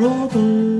brother.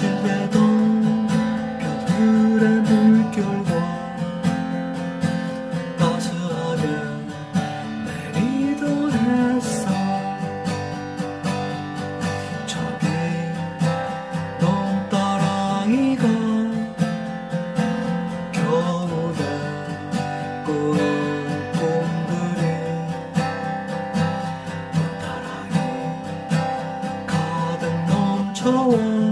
집에던 겨울의 물결과 따스하게 내리던 햇살 저기 넌따랑이가 겨울에 꿈 처음